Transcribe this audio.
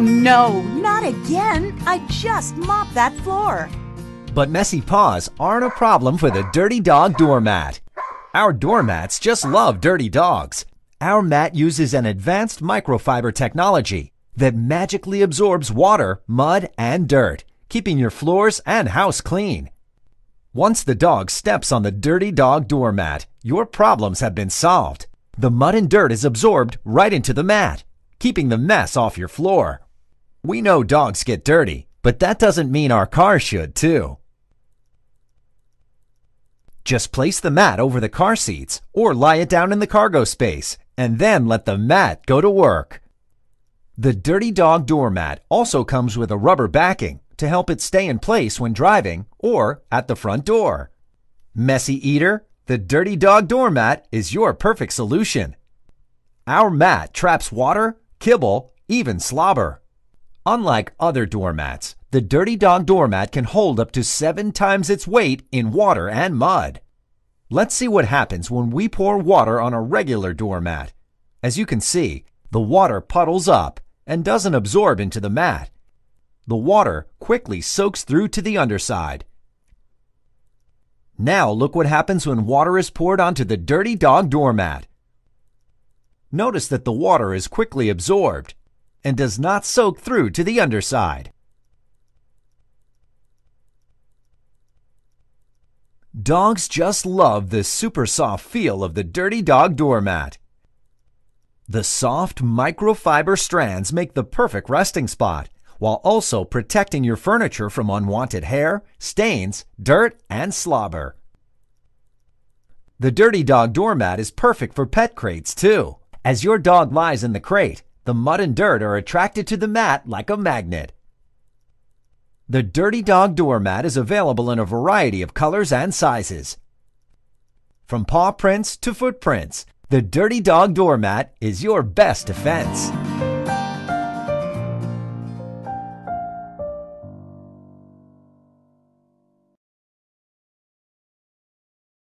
Oh no, not again. I just mopped that floor. But messy paws aren't a problem for the Dirty Dog doormat. Our doormats just love dirty dogs. Our mat uses an advanced microfiber technology that magically absorbs water, mud, and dirt, keeping your floors and house clean. Once the dog steps on the Dirty Dog doormat, your problems have been solved. The mud and dirt is absorbed right into the mat, keeping the mess off your floor. We know dogs get dirty, but that doesn't mean our car should too. Just place the mat over the car seats or lie it down in the cargo space and then let the mat go to work. The Dirty Dog doormat also comes with a rubber backing to help it stay in place when driving or at the front door. Messy eater, the Dirty Dog doormat is your perfect solution. Our mat traps water, kibble, even slobber. Unlike other doormats, the Dirty Dog doormat can hold up to seven times its weight in water and mud. Let's see what happens when we pour water on a regular doormat. As you can see, the water puddles up and doesn't absorb into the mat. The water quickly soaks through to the underside. Now look what happens when water is poured onto the Dirty Dog doormat. Notice that the water is quickly absorbed and does not soak through to the underside. Dogs just love the super soft feel of the Dirty Dog doormat. The soft microfiber strands make the perfect resting spot, while also protecting your furniture from unwanted hair, stains, dirt, and slobber. The Dirty Dog doormat is perfect for pet crates too. As your dog lies in the crate, the mud and dirt are attracted to the mat like a magnet. The Dirty Dog doormat is available in a variety of colors and sizes. From paw prints to footprints, the Dirty Dog doormat is your best defense.